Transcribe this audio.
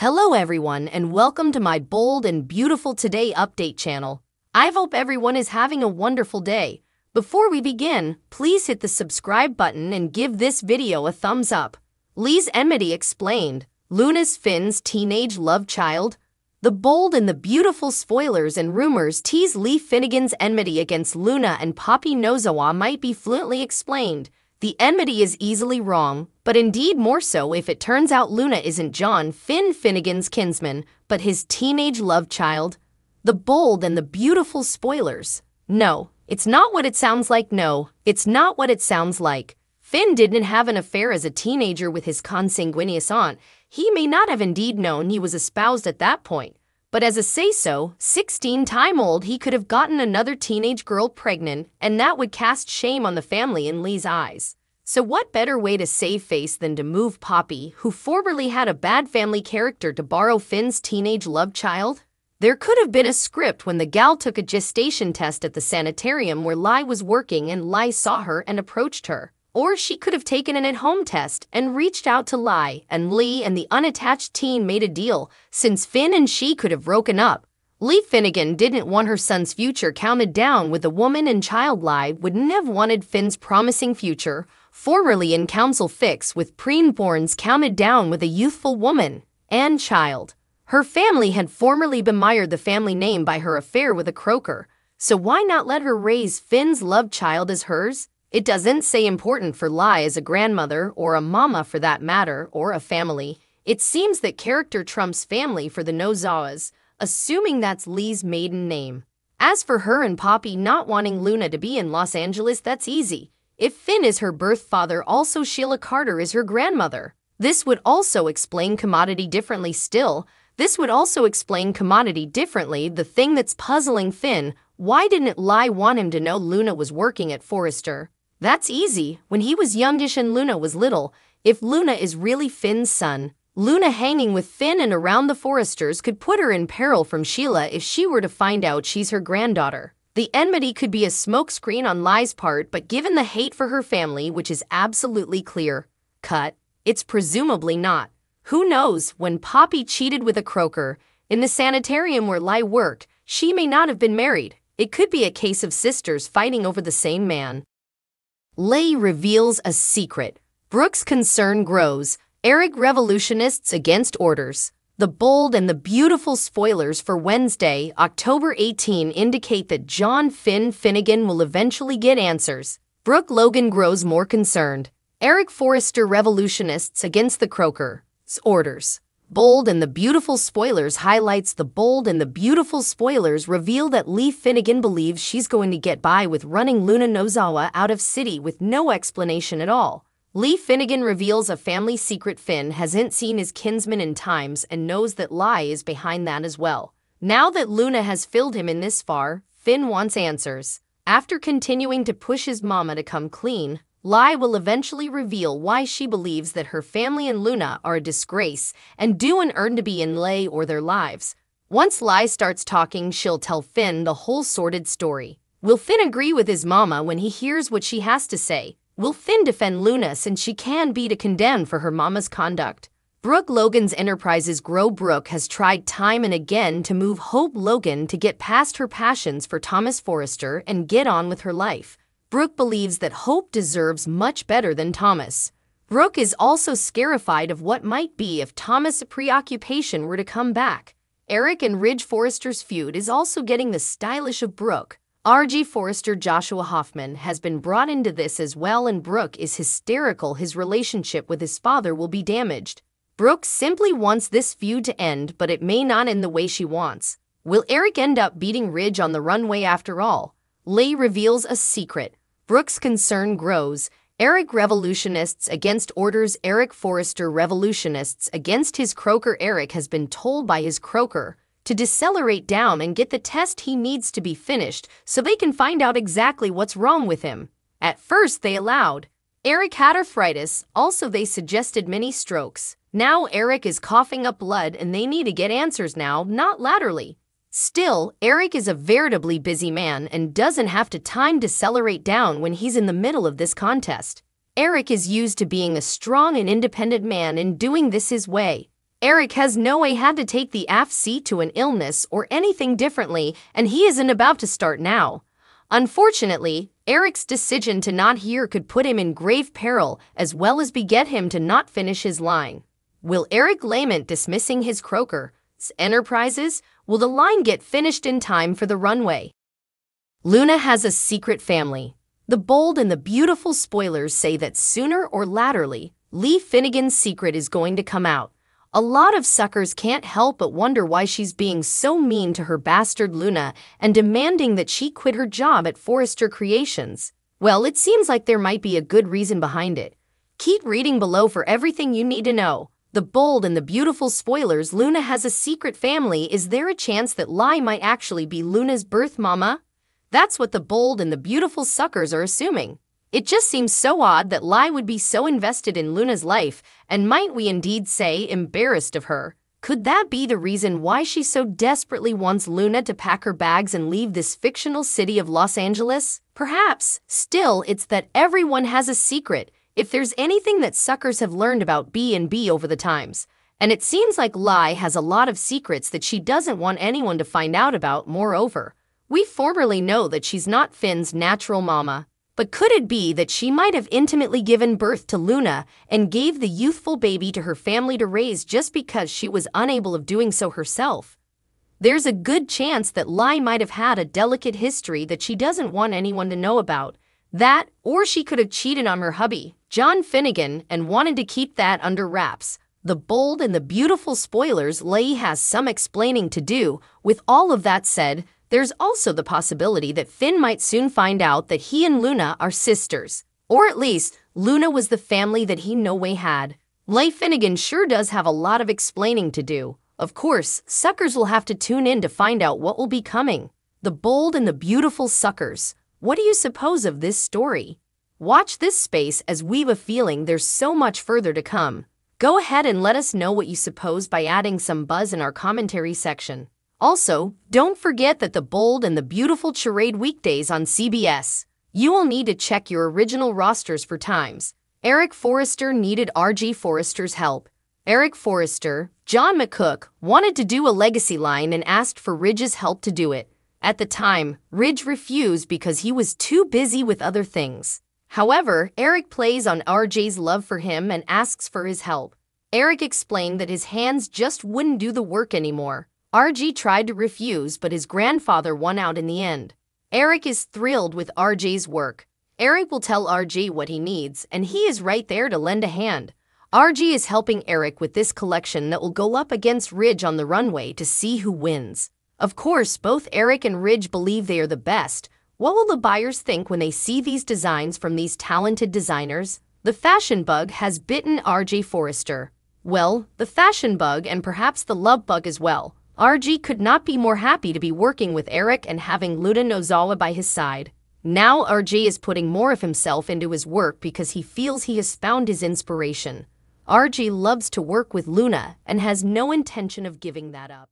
Hello everyone and welcome to my bold and beautiful today update channel. I hope everyone is having a wonderful day. Before we begin, please hit the subscribe button and give this video a thumbs up. Li's enmity explained. Luna's Finn's teenage love child. The bold and the beautiful spoilers and rumors tease Li Finnegan's enmity against Luna and Poppy Nozawa might be fluently explained. The enmity is easily wrong, but indeed more so if it turns out Luna isn't John Finn Finnegan's kinsman, but his teenage love child. The bold and the beautiful spoilers. No, it's not what it sounds like, no, it's not what it sounds like. Finn didn't have an affair as a teenager with his consanguineous aunt. He may not have indeed known he was espoused at that point. But as a say-so, 16-time-old, he could have gotten another teenage girl pregnant, and that would cast shame on the family in Li's eyes. So what better way to save face than to move Poppy, who formerly had a bad family character, to borrow Finn's teenage love child? There could have been a script when the gal took a gestation test at the sanitarium where Lai was working and Lai saw her and approached her. Or she could have taken an at-home test and reached out to Lai, and Li and the unattached teen made a deal, since Finn and she could have broken up. Li Finnegan didn't want her son's future counted down with a woman and child Lai wouldn't have wanted Finn's promising future, formerly in council fix with preborns counted down with a youthful woman and child. Her family had formerly bemired the family name by her affair with a croaker, so why not let her raise Finn's love child as hers? It doesn't say important for Lai as a grandmother or a mama for that matter or a family. It seems that character trumps family for the Nozawas, assuming that's Li's maiden name. As for her and Poppy not wanting Luna to be in Los Angeles, that's easy. If Finn is her birth father, also Sheila Carter is her grandmother. This would also explain commodity differently still. This would also explain commodity differently. The thing that's puzzling Finn, why didn't Lai want him to know Luna was working at Forrester? That's easy. When he was youngish and Luna was little, if Luna is really Finn's son, Luna hanging with Finn and around the Forresters could put her in peril from Sheila if she were to find out she's her granddaughter. The enmity could be a smokescreen on Lai's part, but given the hate for her family, which is absolutely clear, cut, it's presumably not. Who knows, when Poppy cheated with a croaker, in the sanitarium where Lai worked, she may not have been married. It could be a case of sisters fighting over the same man. Lay reveals a secret. Brooke's concern grows. Eric revolutionists against orders. The bold and the beautiful spoilers for Wednesday, October 18 indicate that John Finn Finnegan will eventually get answers. Brooke Logan grows more concerned. Eric Forrester revolutionists against the Croaker's orders. Bold and the Beautiful Spoilers highlights the bold and the beautiful spoilers reveal that Li Finnegan believes she's going to get by with running Luna Nozawa out of city with no explanation at all. Li Finnegan reveals a family secret Finn hasn't seen his kinsman in times and knows that Lai is behind that as well. Now that Luna has filled him in this far, Finn wants answers. After continuing to push his mama to come clean, Lai will eventually reveal why she believes that her family and Luna are a disgrace and due and earn to be in Lay or their lives. Once Lai starts talking, she'll tell Finn the whole sordid story. Will Finn agree with his mama when he hears what she has to say? Will Finn defend Luna since she can be to condemn for her mama's conduct? Brooke Logan's enterprises Grow Brooke has tried time and again to move Hope Logan to get past her passions for Thomas Forrester and get on with her life. Brooke believes that Hope deserves much better than Thomas. Brooke is also scarified of what might be if Thomas' preoccupation were to come back. Eric and Ridge Forrester's feud is also getting the stylish of Brooke. R.G. Forrester Joshua Hoffman has been brought into this as well and Brooke is hysterical his relationship with his father will be damaged. Brooke simply wants this feud to end but it may not end the way she wants. Will Eric end up beating Ridge on the runway after all? Li reveals a secret. Brooke's concern grows. Eric revolutionists against orders Eric Forrester revolutionists against his croaker Eric has been told by his croaker to decelerate down and get the test he needs to be finished so they can find out exactly what's wrong with him. At first they allowed. Eric had arthritis, also they suggested many strokes. Now Eric is coughing up blood and they need to get answers now, not laterally. Still, Eric is a veritably busy man and doesn't have to time decelerate down when he's in the middle of this contest. Eric is used to being a strong and independent man and doing this his way. Eric has no way had to take the AFC to an illness or anything differently, and he isn't about to start now. Unfortunately, Eric's decision to not hear could put him in grave peril as well as beget him to not finish his line. Will Eric lament dismissing his croaker's enterprises? Will the line get finished in time for the runway? Luna has a secret family. The bold and the beautiful spoilers say that sooner or latterly, Li Finnegan's secret is going to come out. A lot of suckers can't help but wonder why she's being so mean to her bastard Luna and demanding that she quit her job at Forrester Creations. Well, it seems like there might be a good reason behind it. Keep reading below for everything you need to know. The bold and the beautiful spoilers Luna has a secret family. Is there a chance that Li might actually be Luna's birth mama? That's what the bold and the beautiful suckers are assuming. It just seems so odd that Li would be so invested in Luna's life, and might we indeed say embarrassed of her. Could that be the reason why she so desperately wants Luna to pack her bags and leave this fictional city of Los Angeles? Perhaps. Still, it's that everyone has a secret, if there's anything that suckers have learned about B&B over the times. And it seems like Li has a lot of secrets that she doesn't want anyone to find out about, moreover. We formerly know that she's not Finn's natural mama, but could it be that she might have intimately given birth to Luna and gave the youthful baby to her family to raise just because she was unable of doing so herself? There's a good chance that Li might have had a delicate history that she doesn't want anyone to know about. That, or she could have cheated on her hubby, John Finnegan, and wanted to keep that under wraps. The bold and the beautiful spoilers Li has some explaining to do. With all of that said, there's also the possibility that Finn might soon find out that he and Luna are sisters. Or at least, Luna was the family that he no way had. Li Finnegan sure does have a lot of explaining to do. Of course, suckers will have to tune in to find out what will be coming. The bold and the beautiful suckers. What do you suppose of this story? Watch this space as we've a feeling there's so much further to come. Go ahead and let us know what you suppose by adding some buzz in our commentary section. Also, don't forget that the bold and the beautiful charade weekdays on CBS. You will need to check your original rosters for times. Eric Forrester needed R.G. Forrester's help. Eric Forrester, John McCook, wanted to do a legacy line and asked for Ridge's help to do it. At the time, Ridge refused because he was too busy with other things. However, Eric plays on RJ's love for him and asks for his help. Eric explained that his hands just wouldn't do the work anymore. RJ tried to refuse, but his grandfather won out in the end. Eric is thrilled with RJ's work. Eric will tell RJ what he needs, and he is right there to lend a hand. RJ is helping Eric with this collection that will go up against Ridge on the runway to see who wins. Of course, both Eric and Ridge believe they are the best. What will the buyers think when they see these designs from these talented designers? The fashion bug has bitten RJ Forrester. Well, the fashion bug and perhaps the love bug as well. RJ could not be more happy to be working with Eric and having Luna Nozawa by his side. Now RJ is putting more of himself into his work because he feels he has found his inspiration. RJ loves to work with Luna and has no intention of giving that up.